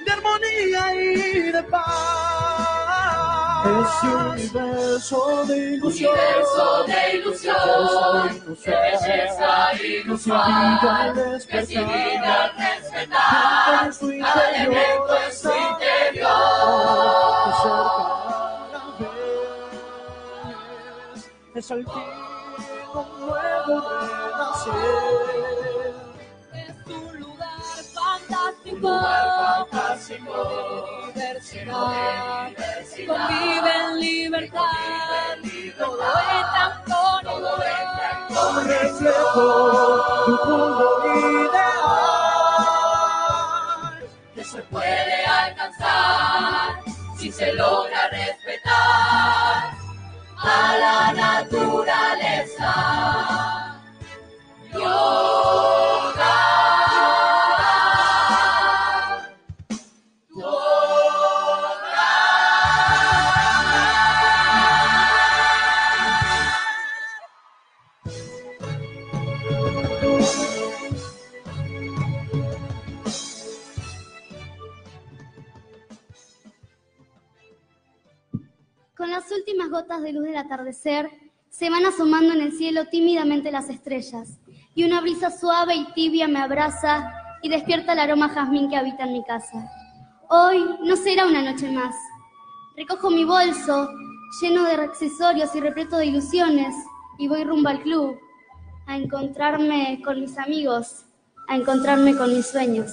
Speaker 17: de armonía y de paz. Ese universo de ilusión,
Speaker 10: Universo de ilusión, de belleza inusual, decidida a respetar cada elemento en su interior.
Speaker 17: Es el un nuevo renacer.
Speaker 10: Es un lugar fantástico, de diversidad, convive en libertad, todo entra en
Speaker 17: Un reflejo de un mundo ideal.
Speaker 10: que se puede alcanzar si se logra respetar a la naturaleza. Yoga.
Speaker 14: Con las últimas gotas de luz del atardecer, se van asomando en el cielo tímidamente las estrellas, y una brisa suave y tibia me abraza y despierta el aroma jazmín que habita en mi casa. Hoy no será una noche más. Recojo mi bolso, lleno de accesorios y repleto de ilusiones, y voy rumbo al club, a encontrarme con mis amigos, a encontrarme con mis sueños.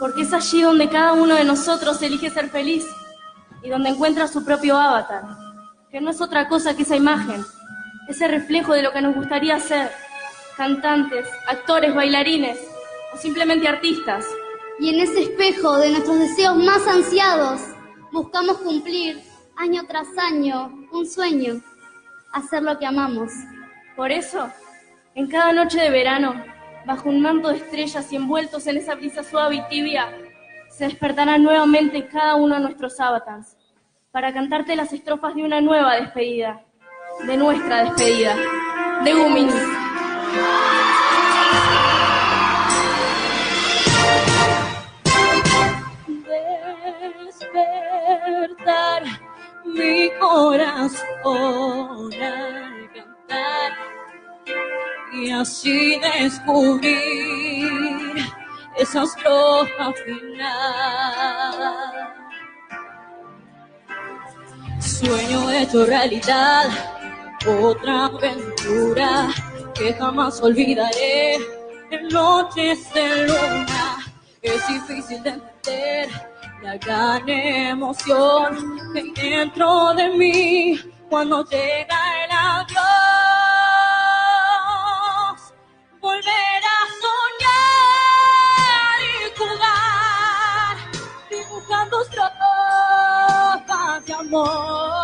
Speaker 15: Porque es allí donde cada uno de nosotros elige ser feliz y donde encuentra su propio avatar, que no es otra cosa que esa imagen, ese reflejo de lo que nos gustaría ser, cantantes, actores, bailarines o simplemente artistas.
Speaker 14: Y en ese espejo de nuestros deseos más ansiados, buscamos cumplir año tras año un sueño, hacer lo que amamos.
Speaker 15: Por eso, en cada noche de verano, bajo un manto de estrellas y envueltos en esa brisa suave y tibia, se despertarán nuevamente cada uno de nuestros avatars para cantarte las estrofas de una nueva despedida, de nuestra despedida, de Guminis.
Speaker 10: despertar mi corazón al cantar y así descubrir esa estrofa final. Sueño hecho realidad, otra aventura que jamás olvidaré en noches de luna. Es difícil de entender la gran emoción que hay dentro de mí cuando llega el adiós. Estrofas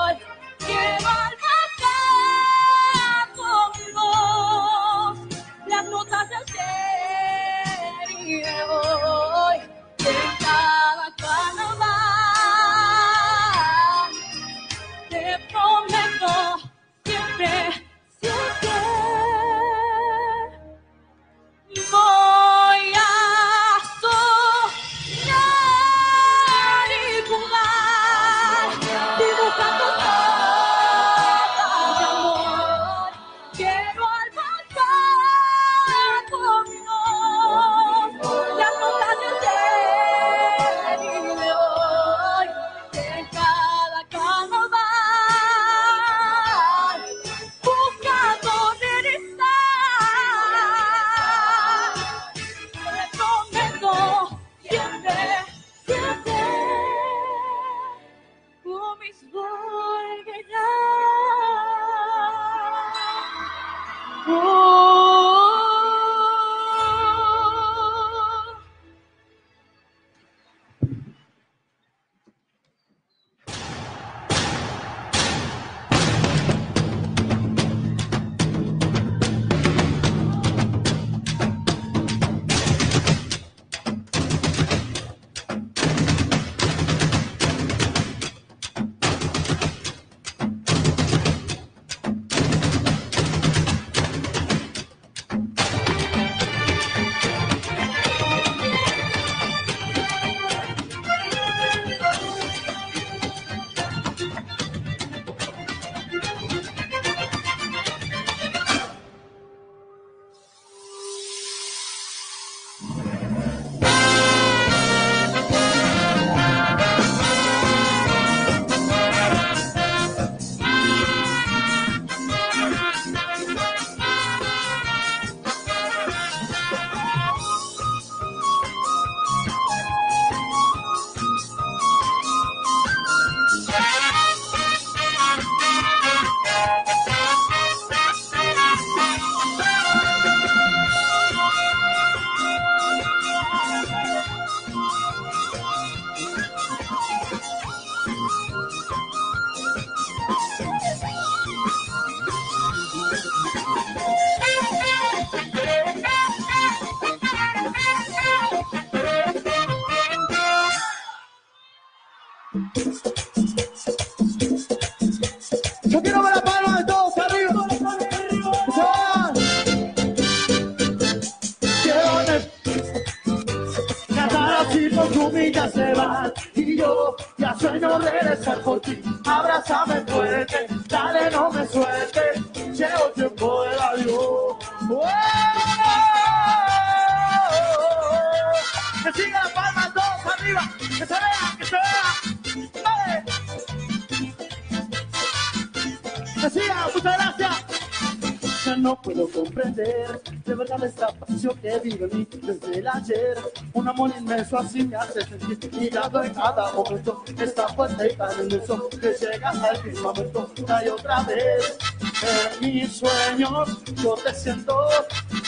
Speaker 16: no puedo comprender de verdad esta pasión que vivo en mí desde el ayer. Un amor inmenso así me hace sentir mirando en cada momento. Esta fuerte y tan inmenso que llegas al firmamento una y otra vez. En mis sueños yo te siento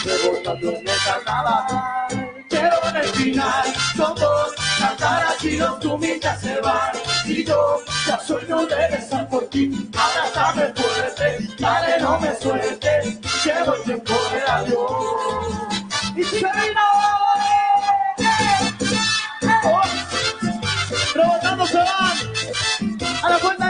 Speaker 16: rebotando en carnaval. Quiero en el final con Andar aquí no tú se va Y yo ya soy no debe estar por ti. Ahora sabe fuerte, dale no me sueltes Llevo el tiempo de adiós. Y si no Rebotando se van. A la cuenta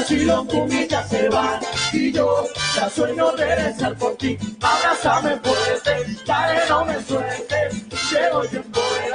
Speaker 16: cantar así los cumitas se van. Y yo ya sueño regresar por ti. Abrázame fuerte, dale no me sueltes, llevo el tiempo del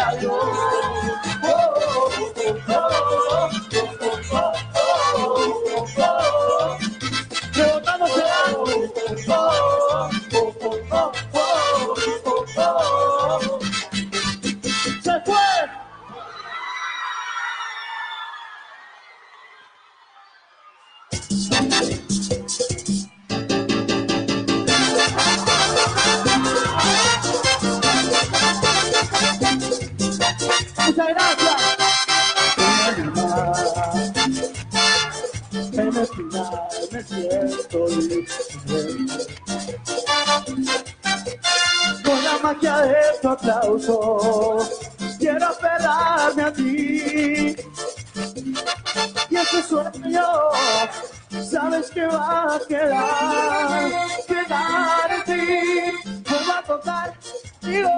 Speaker 16: quiero aferrarme a ti. Y ese sueño, sabes que va a quedar, quedar en ti. Vuelvo a tocar, digo,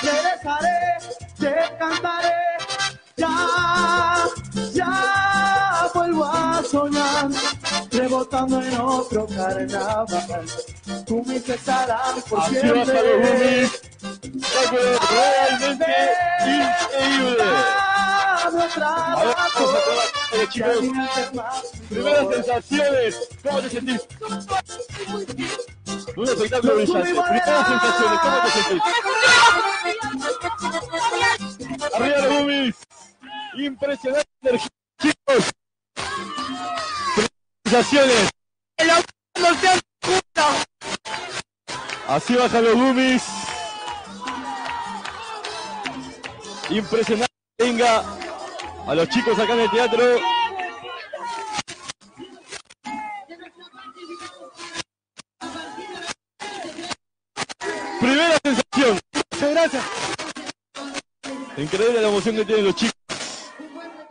Speaker 16: te dejaré, te cantaré, ya, ya vuelvo a soñar, rebotando en otro carnaval. Por
Speaker 3: Así
Speaker 16: siempre.
Speaker 3: Espectáculo realmente increíble. A ver, vamos a probar, eh, chicos. Primeras sensaciones. ¿Cómo te sentís? Un espectáculo brillante. Primeras sensaciones. ¿Cómo te sentís? Arriba los. Impresionante A los chicos acá en el teatro. Primera sensación. Muchas gracias. Increíble la emoción que tienen los chicos.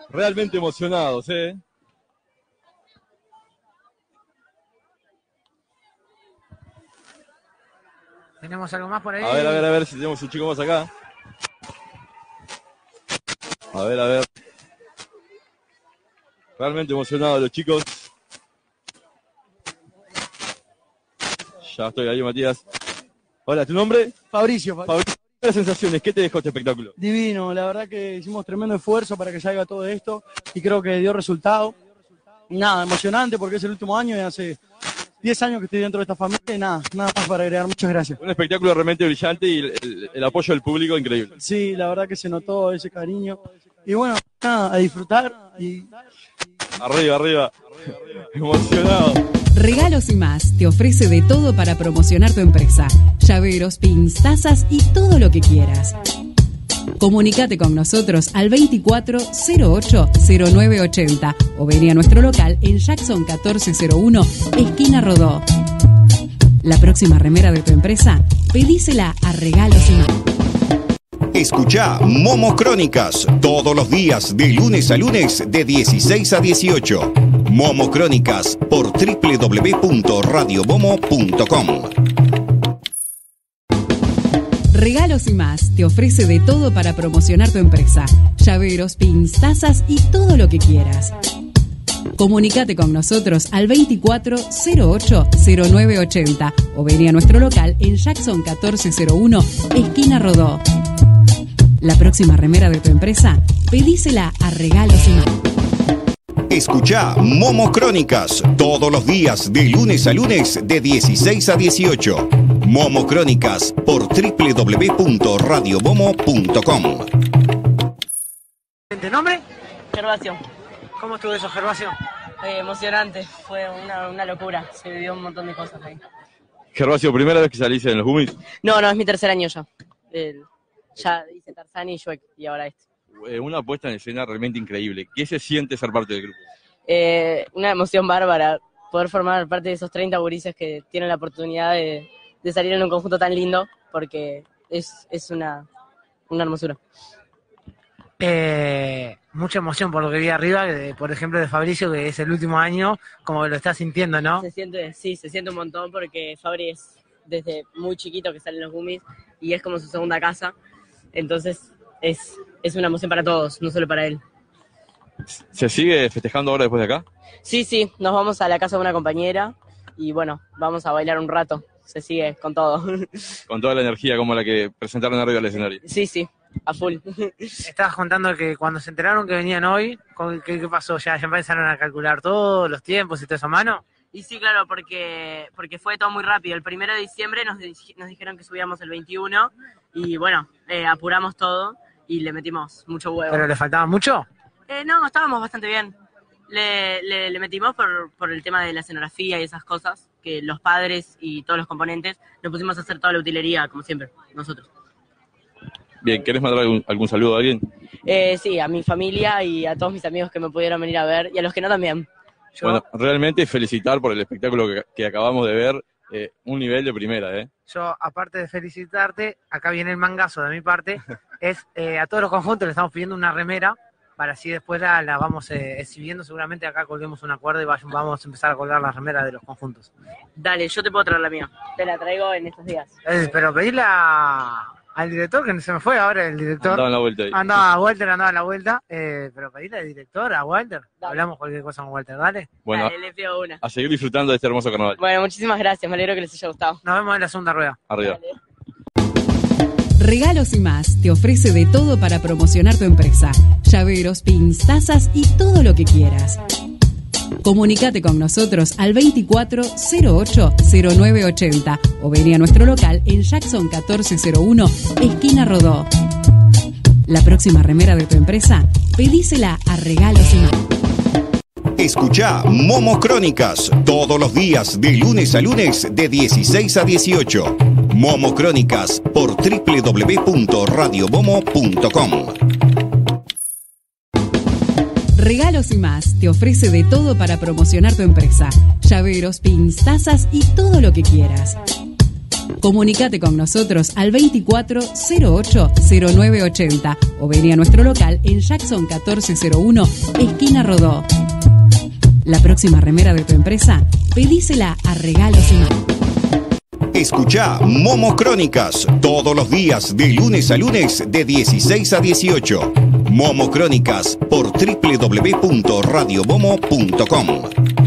Speaker 3: Realmente emocionados, ¿eh?
Speaker 2: ¿Tenemos algo más por ahí?
Speaker 3: A ver, a ver, a ver si tenemos un chico más acá. A ver, a ver. Realmente emocionados los chicos. Ya estoy ahí, Matías. Hola, ¿tu nombre?
Speaker 21: Fabricio,
Speaker 3: Fabricio. ¿Qué sensaciones? ¿Qué te dejó este espectáculo?
Speaker 21: divino, la verdad que hicimos tremendo esfuerzo para que salga todo esto y creo que dio resultado. Nada, emocionante porque es el último año y hace 10 años que estoy dentro de esta familia y nada, nada más para agregar, muchas gracias.
Speaker 3: Un espectáculo realmente brillante y el, el- el apoyo del público increíble.
Speaker 21: Sí, la verdad que se notó ese cariño y bueno, nada, a disfrutar y
Speaker 3: Arriba, arriba. Emocionado.
Speaker 7: Regalos y más te ofrece de todo para promocionar tu empresa. Llaveros, pins, tazas y todo lo que quieras. Comunicate con nosotros al 2408-0980 o vení a nuestro local en Jackson 1401, esquina Rodó. La próxima remera de tu empresa, pedísela a Regalos y más.
Speaker 8: Escucha Momo Crónicas todos los días de lunes a lunes de 16 a 18. Momo Crónicas por www.radiomomo.com.
Speaker 7: Regalos y más te ofrece de todo para promocionar tu empresa. Llaveros, pins, tazas y todo lo que quieras. Comunicate con nosotros al 2408-0980 o vení a nuestro local en Jackson 1401, esquina Rodó. La próxima remera de tu empresa, pedísela a Regalos y más.
Speaker 8: Escucha Momo Crónicas todos los días de lunes a lunes de 16 a 18. Momo Crónicas por www.radiomomo.com.
Speaker 2: ¿De nombre?
Speaker 22: Gervasio.
Speaker 2: ¿Cómo estuvo eso, Gervasio?
Speaker 22: Eh, emocionante, fue una, una locura, se vivió un montón de cosas ahí.
Speaker 3: Gervasio, ¿primera vez que salís en los Gummies?
Speaker 22: No, no, es mi tercer año ya. El- ya hice Tarzán y Shrek y ahora este.
Speaker 3: Eh, una puesta en escena realmente increíble. ¿Qué se siente ser parte del grupo?
Speaker 22: Eh, una emoción bárbara poder formar parte de esos 30 gurises que tienen la oportunidad de, de salir en un conjunto tan lindo, porque es, es una, una hermosura.
Speaker 2: Eh, mucha emoción por lo que vi arriba, de- por ejemplo, de Fabricio, que es el último año, como que lo está sintiendo, ¿no?
Speaker 22: Se siente, sí, se siente un montón porque Fabri es desde muy chiquito que sale en los gummies y es como su segunda casa. Entonces es, es una emoción para todos, no solo para él.
Speaker 3: ¿Se sigue festejando ahora después de acá?
Speaker 22: Sí, sí, nos vamos a la casa de una compañera y bueno, vamos a bailar un rato. Se sigue con todo.
Speaker 3: Con toda la energía como la que presentaron arriba del escenario.
Speaker 22: Sí, sí, a full.
Speaker 2: Estabas contando que cuando se enteraron que venían hoy, ¿con- ¿qué, qué pasó? ¿Ya, ¿Ya empezaron a calcular todos los tiempos y todo eso a mano?
Speaker 22: Y sí, claro, porque, porque fue todo muy rápido. El primero de diciembre nos, di- nos dijeron que subíamos el 21 y bueno, eh, apuramos todo y le metimos mucho huevo.
Speaker 2: ¿Pero le faltaba mucho?
Speaker 22: Eh, no, estábamos bastante bien. Le, le- le metimos por, por el tema de la escenografía y esas cosas, que los padres y todos los componentes nos pusimos a hacer toda la utilería, como siempre, nosotros.
Speaker 3: Bien, ¿querés mandar algún, algún saludo a alguien?
Speaker 22: Eh, sí, a mi familia y a todos mis amigos que me pudieron venir a ver y a los que no también.
Speaker 3: Bueno, realmente felicitar por el espectáculo que, que acabamos de ver. eh, un nivel de primera, ¿eh?
Speaker 2: Yo, aparte de felicitarte, acá viene el mangazo de mi parte, es eh, a todos los conjuntos le estamos pidiendo una remera para así después la, la vamos eh, exhibiendo. Seguramente acá colguemos un acuerdo y vamos a empezar a colgar las remeras de los conjuntos.
Speaker 22: Dale, yo te puedo traer la mía. Te la traigo en estos días.
Speaker 2: Eh, pero pedirle a- al director, que se me fue ahora el director.
Speaker 3: Andaba en la vuelta ahí.
Speaker 2: Andaba a Walter, andaba a la vuelta. eh, pero pedirle al director, a Walter. Hablamos cualquier cosa con Walter, dale.
Speaker 3: Bueno,
Speaker 22: Dale, le pido una.
Speaker 3: a seguir disfrutando de este hermoso carnaval.
Speaker 22: Bueno, muchísimas gracias, me alegro que les haya gustado.
Speaker 2: Nos vemos en la segunda rueda.
Speaker 3: Arriba.
Speaker 7: Regalos y más te ofrece de todo para promocionar tu empresa. Llaveros, pins, tazas y todo lo que quieras. Comunicate con nosotros al 2408-0980 o vení a nuestro local en Jackson 1401, esquina Rodó. La próxima remera de tu empresa, pedísela a Regalos y más.
Speaker 8: Escucha Momo Crónicas todos los días de lunes a lunes de 16 a 18. Momo Crónicas por www.radiomomo.com.
Speaker 7: Regalos y más te ofrece de todo para promocionar tu empresa. Llaveros, pins, tazas y todo lo que quieras. Comunicate con nosotros al 2408-0980 o vení a nuestro local en Jackson 1401, esquina Rodó. La próxima remera de tu empresa, pedísela a Regalos y más.
Speaker 8: Escucha Momo Crónicas todos los días de lunes a lunes de 16 a 18. Momo Crónicas por www.radiomomo.com.